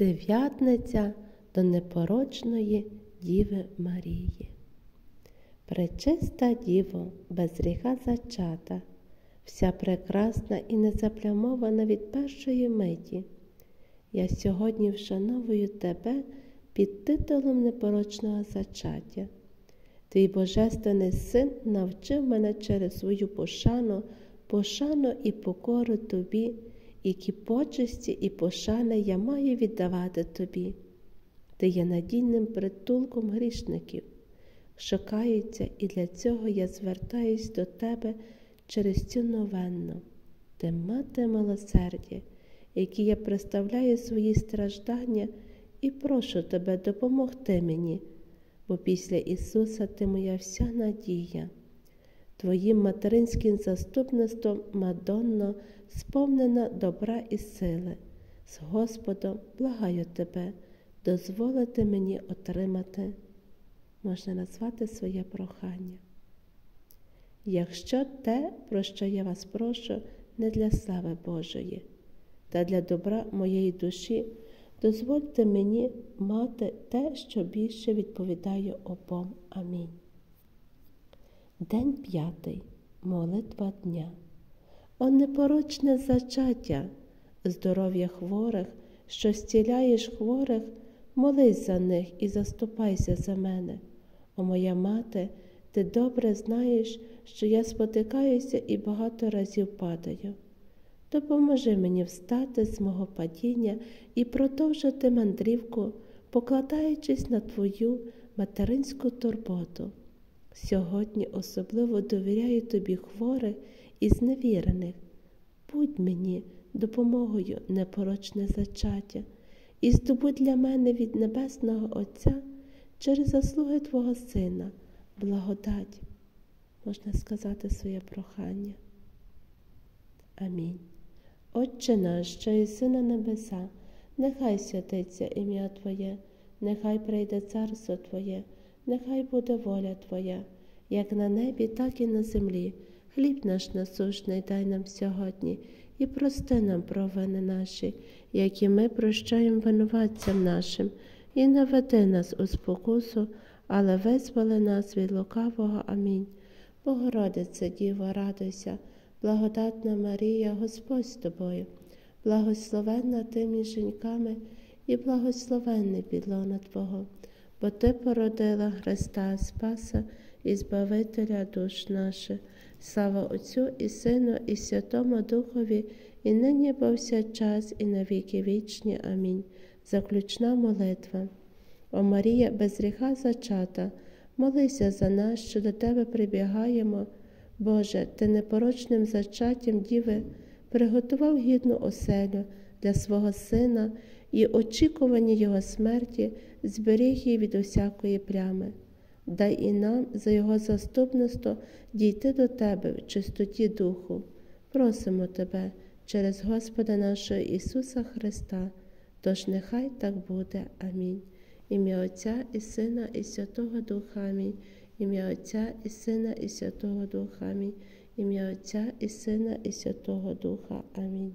Дев'ятниця до непорочної Діви Марії. Пречиста Діво, без гріха зачата, вся прекрасна і незаплямована від першої миті. Я сьогодні вшановую тебе під титулом непорочного зачаття. Твій Божественний син навчив мене через свою пошану, пошану і покору тобі, які почесті і пошани я маю віддавати тобі. Ти є надійним притулком грішників, шукаються, і для цього я звертаюсь до тебе через цю новенну, ти мати милосердя, які я представляю свої страждання і прошу тебе допомогти мені, бо після Ісуса ти моя вся надія. Твоїм материнським заступництвом Мадонно сповнена добра і сили. З Господом благаю тебе, дозволити мені отримати, можна назвати своє прохання. Якщо те, про що я вас прошу, не для слави Божої, та для добра моєї душі, дозвольте мені мати те, що більше відповідає обом. Амінь. День п'ятий. Молитва дня. О непорочне зачаття, здоров'я хворих, що зціляєш хворих, молись за них і заступайся за мене. О моя мати, ти добре знаєш, що я спотикаюся і багато разів падаю. Допоможи мені встати з мого падіння і продовжити мандрівку, покладаючись на твою материнську турботу. Сьогодні особливо довіряю тобі хворих і зневірених. Будь мені допомогою непорочне зачаття і здобудь для мене від Небесного Отця через заслуги Твого Сина, благодать, можна сказати своє прохання. Амінь. Отче наш, що єси на небеса, нехай святиться ім'я Твоє, нехай прийде царство Твоє, нехай буде воля Твоя, як на небі, так і на землі. Хліб наш насушний дай нам сьогодні і прости нам провини наші, які ми прощаємо винуватцям нашим, і не веди нас у спокусу, але визволи нас від лукавого. Амінь. Богородице, Діво, радуйся, благодатна Марія, Господь з тобою, благословенна ти між жінками і благословенний підлона Твого, бо Ти породила Христа Спаса і Збавителя душ наших. Слава Отцю і Сину, і Святому Духові, і нині повсякчас, і на віки вічні. Амінь. Заключна молитва. О Марія, без гріха зачата, молися за нас, що до Тебе прибігаємо. Боже, Ти непорочним зачаттям Діви приготував гідну оселю для свого Сина і очікування Його смерті зберіг її від усякої плями. Дай і нам за Його заступництво дійти до Тебе в чистоті Духу. Просимо Тебе через Господа нашого Ісуса Христа, тож нехай так буде. Амінь. Ім'я Отця і Сина, і Святого Духа. Амінь. Ім'я Отця і Сина, і Святого Духа. Амінь. Ім'я Отця і Сина, і Святого Духа. Амінь.